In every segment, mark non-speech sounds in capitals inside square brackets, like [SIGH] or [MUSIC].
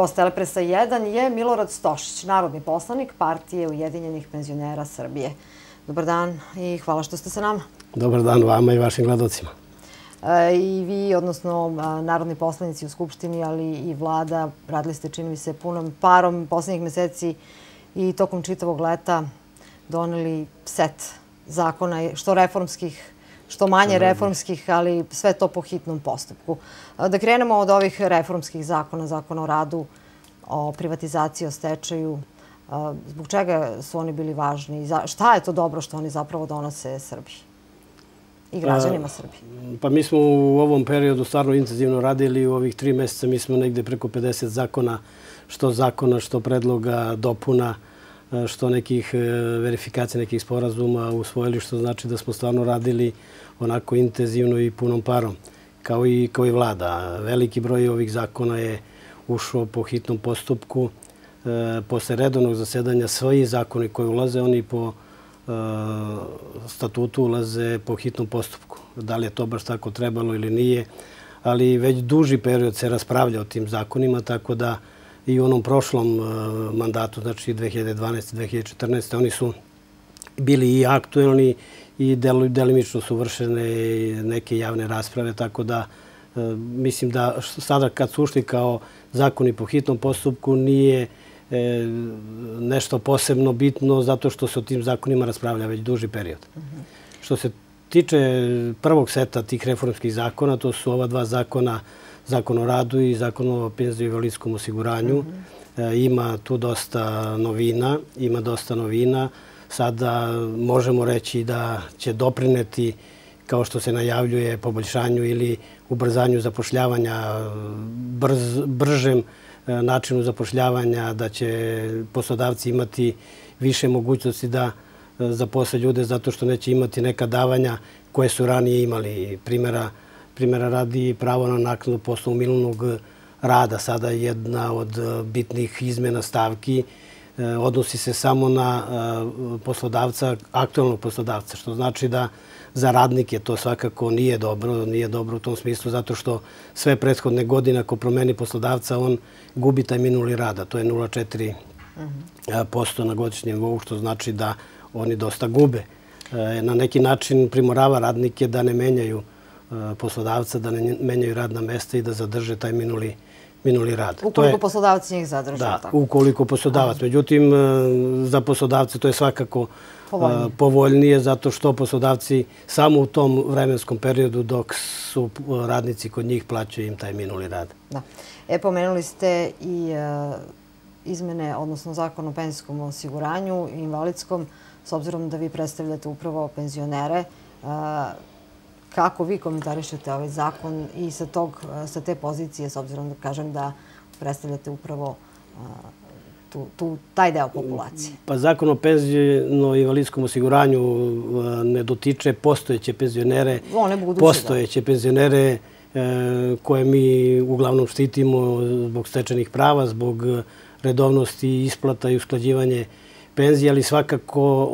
gost Telepresa 1 je Milorad Stošić, narodni poslanik Partije Ujedinjenih penzionera Srbije. Dobar dan i hvala što ste sa nama. Dobar dan vama i vašim gledocima. E, I vi, odnosno narodni poslanici u Skupštini, ali i vlada, radili ste, čini mi se, punom parom posljednjih meseci i tokom čitavog leta doneli set zakona, što reformskih, što manje reformskih, ali sve to po hitnom postupku. Da krenemo od ovih reformskih zakona, zakona o radu, o privatizaciji, o stečaju, zbog čega su oni bili važni? Šta je to dobro što oni zapravo donose Srbiji i građanima Srbije? Pa mi smo u ovom periodu stvarno intenzivno radili. U ovih tri mjeseca mi smo negde preko 50 zakona, što zakona, što predloga, dopuna, E, što nekih e, verifikacija, nekih sporazuma usvojili, što znači da smo stvarno radili onako intenzivno i punom parom, kao i, kao i vlada. Veliki broj ovih zakona je ušao po hitnom postupku. E, posle redovnog zasedanja svoji zakoni koji ulaze, oni po e, statutu ulaze po hitnom postupku. Da li je to baš tako trebalo ili nije, ali već duži period se raspravlja o tim zakonima, tako da i u onom prošlom e, mandatu, znači 2012-2014, oni su bili i aktuelni i delimično su vršene neke javne rasprave, tako da e, mislim da sada kad su ušli kao zakoni po hitnom postupku nije e, nešto posebno bitno zato što se o tim zakonima raspravlja već duži period. Što se tiče prvog seta tih reformskih zakona, to su ova dva zakona, zakon o radu i zakon o penziju i valiskom osiguranju. E, ima tu dosta novina, ima dosta novina sada možemo reći da će doprineti kao što se najavljuje poboljšanju ili ubrzanju zapošljavanja, bržem e, načinu zapošljavanja, da će poslodavci imati više mogućnosti da e, zaposle ljude zato što neće imati neka davanja koje su ranije imali. Primjera, primjera radi pravo na naknadu poslovu milnog rada. Sada je jedna od e, bitnih izmena stavki E, odnosi se samo na e, poslodavca, aktualnog poslodavca, što znači da za radnike to svakako nije dobro, nije dobro u tom smislu, zato što sve prethodne godine ako promeni poslodavca, on gubi taj minuli rada, to je 0,4% na godišnjem nivou, što znači da oni dosta gube. Na neki način primorava radnike da ne menjaju poslodavca, da ne menjaju radna mesta i da zadrže taj minuli rad minuli rad. Ukoliko poslodavac njih zadrža. Da, ukoliko poslodavac. Međutim, e, za poslodavce to je svakako e, povoljnije zato što poslodavci samo u tom vremenskom periodu dok su radnici kod njih plaćaju im taj minuli rad. Da. E, pomenuli ste i e, izmene, odnosno zakon o penzijskom osiguranju i invalidskom, s obzirom da vi predstavljate upravo penzionere kako vi komentarišete ovaj zakon i sa, tog, sa te pozicije, s obzirom da kažem da predstavljate upravo tu, tu, taj deo populacije? Pa zakon o penzijno-invalidskom osiguranju ne dotiče postojeće penzionere, One buduće, postojeće penzionere e, koje mi uglavnom štitimo zbog stečenih prava, zbog redovnosti isplata i usklađivanje penzije, ali svakako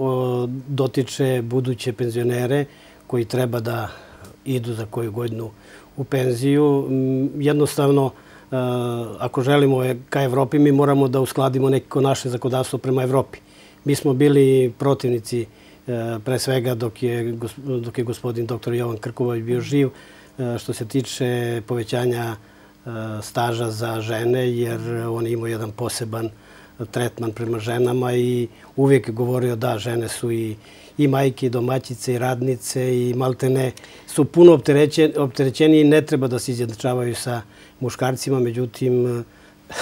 dotiče buduće penzionere koji treba da idu za koju godinu u penziju. Mm, jednostavno, e, ako želimo ka Evropi, mi moramo da uskladimo neko naše zakodavstvo prema Evropi. Mi smo bili protivnici e, pre svega dok je, dok je gospodin dr. Jovan Krkovac bio živ, e, što se tiče povećanja staža za žene, jer on imao jedan poseban tretman prema ženama i uvijek je govorio da žene su i i majke, i domaćice, i radnice, i maltene su puno opterećeni i ne treba da se izjednačavaju sa muškarcima. Međutim,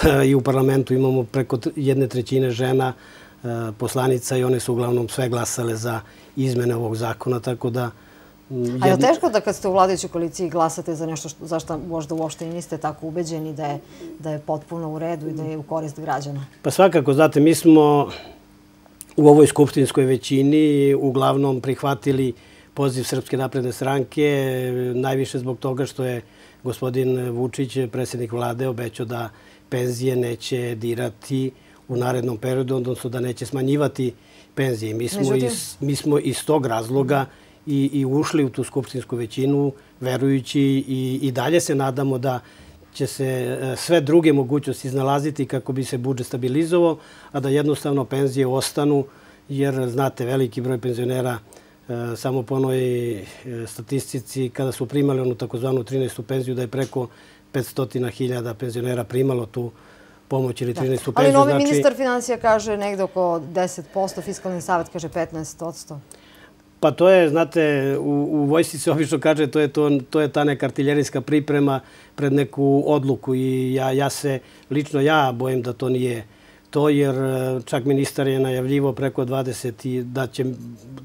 eh, [LAUGHS] i u parlamentu imamo preko jedne trećine žena eh, poslanica i one su uglavnom sve glasale za izmene ovog zakona, tako da... A je teško da kad ste u vladajućoj koaliciji glasate za nešto za što možda uopšte niste tako ubeđeni da je, da je potpuno u redu i da je u korist građana? Pa svakako, znate, mi smo u ovoj skupštinskoj većini uglavnom prihvatili poziv Srpske napredne stranke, najviše zbog toga što je gospodin Vučić, predsjednik vlade, obećao da penzije neće dirati u narednom periodu, odnosno da neće smanjivati penzije. Mi smo, iz, mi smo iz tog razloga i, i ušli u tu skupštinsku većinu, verujući i, i dalje se nadamo da će se e, sve druge mogućnosti iznalaziti kako bi se budžet stabilizovao, a da jednostavno penzije ostanu, jer znate, veliki broj penzionera e, samo po onoj e, statistici, kada su primali onu takozvanu 13. penziju, da je preko 500.000 penzionera primalo tu pomoć ili 13. penziju. Ali novi znači- ministar financija kaže negde oko 10%, fiskalni savjet kaže 15%. Pa to je, znate, u, u vojsci se obično kaže to je, to, to je ta neka artiljerijska priprema pred neku odluku i ja, ja se, lično ja bojim da to nije to, jer e, čak ministar je najavljivo preko 20 i da će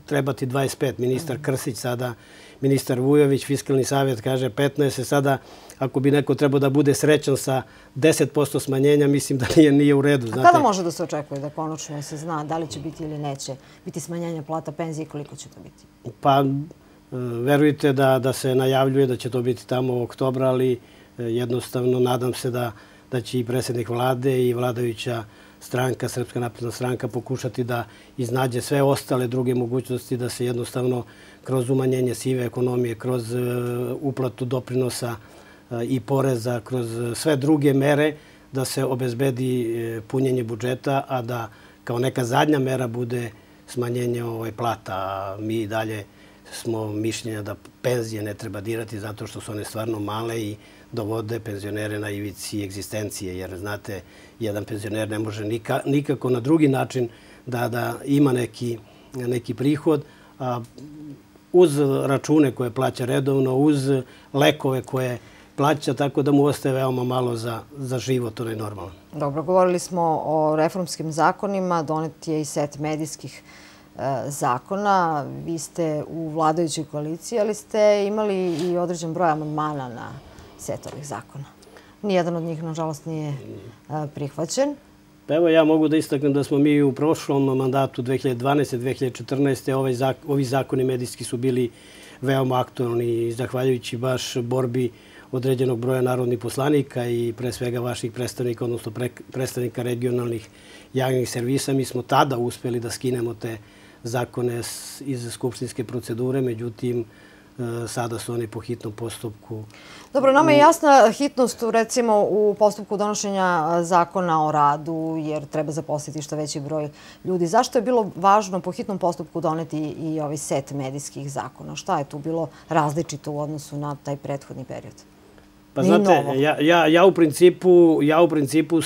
trebati 25. Ministar. Krsić sada, ministar Vujović, fiskalni savjet kaže 15. Se sada, ako bi neko trebao da bude srećan sa 10% smanjenja, mislim da nije, nije u redu. Znate. A kada može da se očekuje da konačno se zna da li će biti ili neće biti smanjenja plata penzije i koliko će to biti? Pa, e, verujte da, da se najavljuje da će to biti tamo u oktobra, ali e, jednostavno nadam se da, da će i predsjednik vlade i vladajuća stranka, Srpska napredna stranka, pokušati da iznađe sve ostale druge mogućnosti da se jednostavno kroz umanjenje sive ekonomije, kroz e, uplatu doprinosa e, i poreza, kroz sve druge mere da se obezbedi e, punjenje budžeta, a da kao neka zadnja mera bude smanjenje ovaj plata. Mi dalje smo mišljenja da penzije ne treba dirati zato što su one stvarno male i dovode penzionere na ivici egzistencije. Jer, znate, jedan penzioner ne može nikako na drugi način da da ima neki neki prihod. Uz račune koje plaća redovno, uz lekove koje plaća, tako da mu ostaje veoma malo za, za život, onaj normalno. Dobro, govorili smo o reformskim zakonima, donet je i set medijskih e, E, zakona. Vi ste u vladajućoj koaliciji, ali ste imali i određen broj amandmana na set ovih zakona. Nijedan od njih, nažalost, nije e, prihvaćen. Pa evo, ja mogu da istaknem da smo mi u prošlom mandatu 2012-2014. Ovaj ovi zakoni medijski su bili veoma aktualni, zahvaljujući baš borbi određenog broja narodnih poslanika i pre svega vaših predstavnika, odnosno predstavnika regionalnih javnih servisa. Mi smo tada uspeli da skinemo te zakone iz skupštinske procedure, međutim, E, sada su oni po hitnom postupku. Dobro, nama je jasna hitnost recimo u postupku donošenja zakona o radu jer treba zaposliti što veći broj ljudi. Zašto je bilo važno po hitnom postupku doneti i ovaj set medijskih zakona? Šta je tu bilo različito u odnosu na taj prethodni period? Pa znate, ja, ja, ja, u principu, ja u principu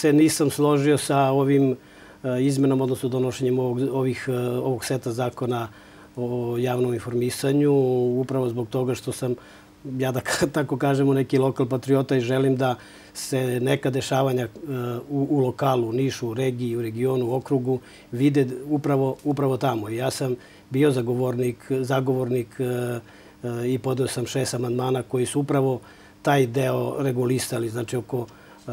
se nisam složio sa ovim e, Eh, izmenom, odnosno donošenjem ovog, ovih, eh, ovog seta zakona o javnom informisanju, upravo zbog toga što sam, ja da [LAUGHS] tako kažemo, neki lokal patriota i želim da se neka dešavanja eh, u, u lokalu, u Nišu, u regiji, u regionu, u okrugu vide upravo, upravo tamo. Ja sam bio zagovornik, zagovornik i podao sam šest amandmana koji su upravo taj deo regulistali, znači oko Eh,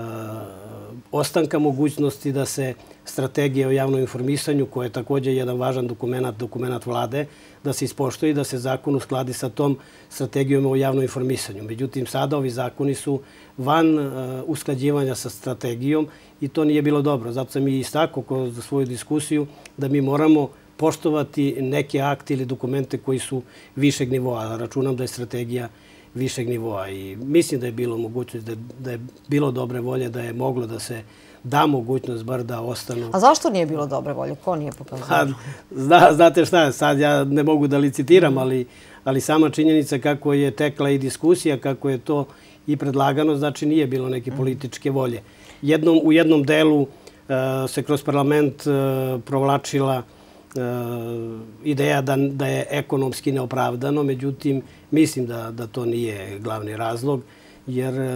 ostanka mogućnosti da se strategija o javnom informisanju, koja je također jedan važan dokument, dokument vlade, da se ispoštoji da se zakon uskladi sa tom strategijom o javnom informisanju. Međutim, sada ovi zakoni su van eh, usklađivanja sa strategijom i to nije bilo dobro. Zato sam i istako za svoju diskusiju da mi moramo poštovati neke akte ili dokumente koji su višeg nivoa. Računam da je strategija višeg nivoa i mislim da je bilo mogućnost, da, da je bilo dobre volje, da je moglo da se da mogućnost bar da ostanu. A zašto nije bilo dobre volje? Ko nije pokazao? Pa, zna, znate šta, sad ja ne mogu da licitiram, ali, ali sama činjenica kako je tekla i diskusija, kako je to i predlagano, znači nije bilo neke mhm. političke volje. Jednom, u jednom delu uh, se kroz parlament uh, provlačila Eh, ideja da, da je ekonomski neopravdano, međutim, Mislim da, da to nije glavni razlog, jer eh,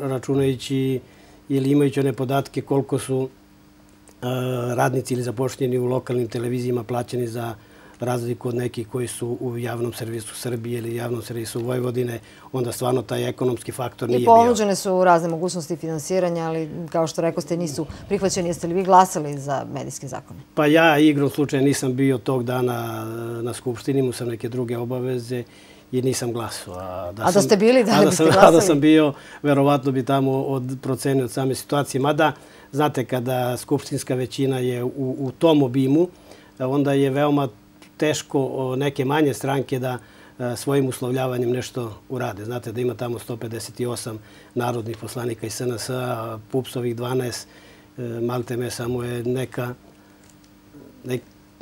računajući ili imajući one podatke koliko su eh, radnici ili zapošljeni u lokalnim televizijama plaćeni za razliku od nekih koji su u javnom servisu Srbije ili javnom servisu Vojvodine, onda stvarno taj ekonomski faktor nije bio. I ponuđene su razne mogućnosti finansiranja, ali kao što rekao ste, nisu prihvaćeni. Jeste li vi glasali za medijske zakone? Pa ja igrom slučaja nisam bio tog dana na Skupštini, imao sam neke druge obaveze i nisam glasao. A da, a da ste bili, da li biste glasali? A da sam bio, verovatno bi tamo od procenio od same situacije. Mada, znate, kada skupštinska većina je u, u tom obimu, onda je veoma teško neke manje stranke da svojim uslovljavanjem nešto urade. Znate da ima tamo 158 narodnih poslanika iz SNS, a PUPS-ovih 12, malte me samo je neka...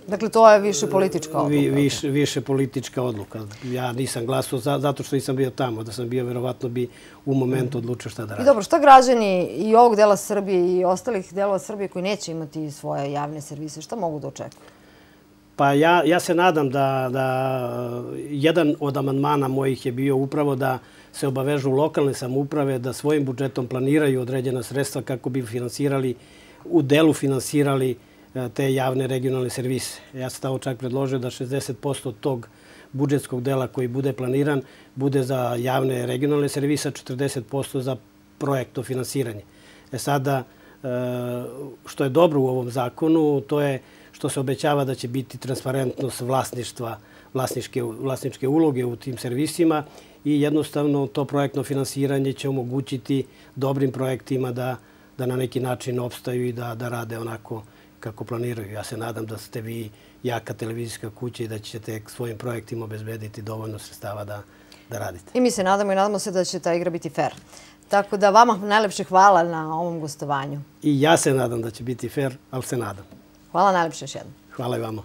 Dakle, to je više politička odluka. Više, više politička odluka. Ja nisam glasao zato što nisam bio tamo. Da sam bio, verovatno bi u momentu odlučio šta da radim. I dobro, šta građani i ovog dela Srbije i ostalih delova Srbije koji neće imati svoje javne servise, šta mogu da očekuju? Pa ja, ja se nadam da, da jedan od amandmana mojih je bio upravo da se obavežu lokalne samouprave da svojim budžetom planiraju određena sredstva kako bi finansirali, u delu finansirali e, te javne regionalne servise. Ja sam tamo čak predložio da 60% tog budžetskog dela koji bude planiran bude za javne regionalne servise, 40% za projektno finansiranje. E sada, e, što je dobro u ovom zakonu, to je što se obećava da će biti transparentnost vlasništva, vlasničke, vlasničke uloge u tim servisima i jednostavno to projektno finansiranje će omogućiti dobrim projektima da, da na neki način opstaju i da, da rade onako kako planiraju. Ja se nadam da ste vi jaka televizijska kuća i da ćete svojim projektima obezbediti dovoljno sredstava da, da radite. I mi se nadamo i nadamo se da će ta igra biti fair. Tako da vama najlepše hvala na ovom gostovanju. I ja se nadam da će biti fair, ali se nadam. Hvala najljepše još jednom. Hvala i vama.